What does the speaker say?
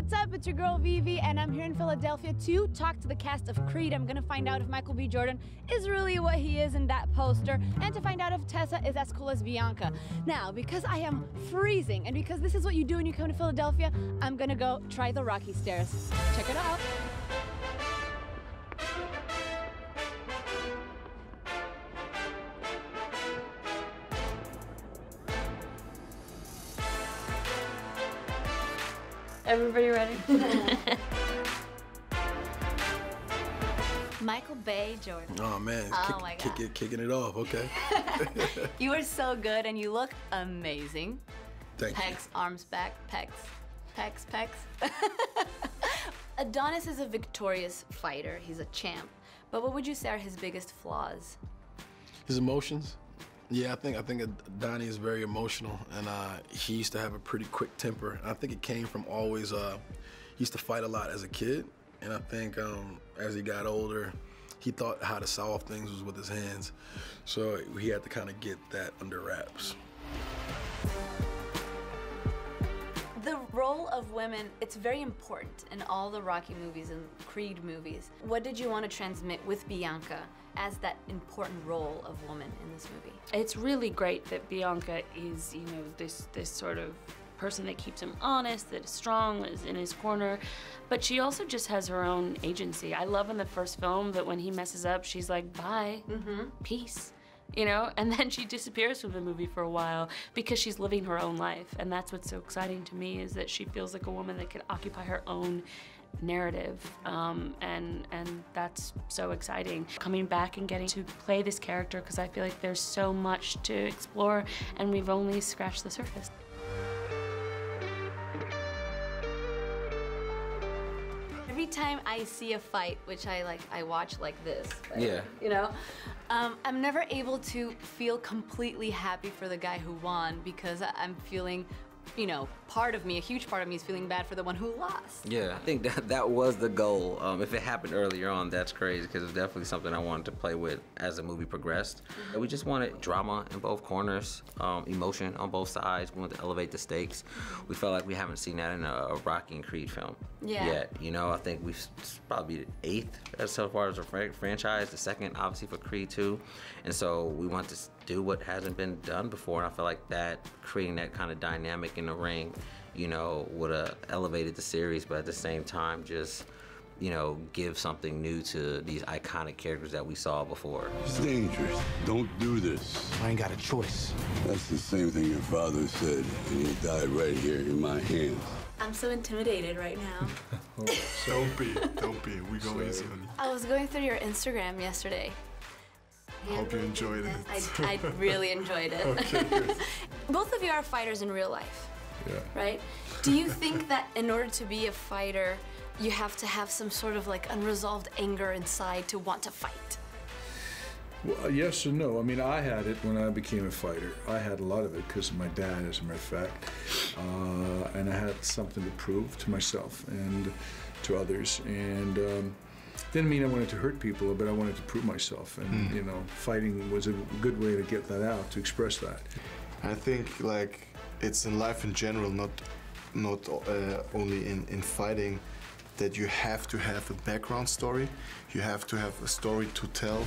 what's up? It's your girl Vivi, and I'm here in Philadelphia to talk to the cast of Creed. I'm gonna find out if Michael B. Jordan is really what he is in that poster, and to find out if Tessa is as cool as Bianca. Now, because I am freezing, and because this is what you do when you come to Philadelphia, I'm gonna go try the Rocky Stairs. Check it out. Everybody ready? Michael Bae Jordan. Oh man, Oh kick, my kick it, kicking it off. Okay. You are so good and you look amazing. Thank you. Pecs, arms back, pecs, pecs, pecs. Adonis is a victorious fighter. He's a champ. But what would you say are his biggest flaws? His emotions. Yeah, I think I think Donnie is very emotional, and uh, he used to have a pretty quick temper. I think it came from always. Uh, he used to fight a lot as a kid, and I think um, as he got older, he thought how to solve things was with his hands. So he had to kind of get that under wraps. Role of women, it's very important in all the Rocky movies and Creed movies. What did you want to transmit with Bianca as that important role of woman in this movie? It's really great that Bianca is, you know, this this sort of person that keeps him honest, that is strong, is in his corner, but she also just has her own agency. I love in the first film that when he messes up, she's like, "Bye, mm-hmm. peace." You know, and then she disappears from the movie for a while because she's living her own life. And that's what's so exciting to me is that she feels like a woman that can occupy her own narrative um, and and that's so exciting coming back and getting to play this character because I feel like there's so much to explore and we've only scratched the surface. Every time I see a fight, which I like, I watch like this. right? Yeah. You know, um, I'm never able to feel completely happy for the guy who won because I'm feeling, you know, part of me, a huge part of me, is feeling bad for the one who lost. Yeah, I think that that was the goal. Um, if it happened earlier on, that's crazy because it's definitely something I wanted to play with as the movie progressed. We just wanted drama in both corners, um, emotion on both sides. We wanted to elevate the stakes. We felt like we haven't seen that in a, a Rocky and Creed film Yeah. yet. You know, I think we've probably the eighth as so far as a fran- franchise. The second, obviously, for Creed 2. And so we want to do what hasn't been done before. And I feel like that creating that kind of dynamic in the ring, you know, would have elevated the series, but at the same time, just you know, give something new to these iconic characters that we saw before. It's dangerous. Don't do this. I ain't got a choice. That's the same thing your father said, and he died right here in my hands. I'm so intimidated right now. Oh, don't be, don't be. We go easy on you. I was going through your Instagram yesterday. Hope you enjoyed it. I, I really enjoyed it. Both of you are fighters in real life, Yeah. right? Do you think that in order to be a fighter, you have to have some sort of like unresolved anger inside to want to fight? Well, yes and no. I mean, I had it when I became a fighter. I had a lot of it because of my dad, as a matter of fact. Uh, and I had something to prove to myself and to others. And um, didn't mean I wanted to hurt people, but I wanted to prove myself. And, you know, fighting was a good way to get that out, to express that. I think like it's in life in general, not not uh, only in, in fighting, that you have to have a background story. You have to have a story to tell.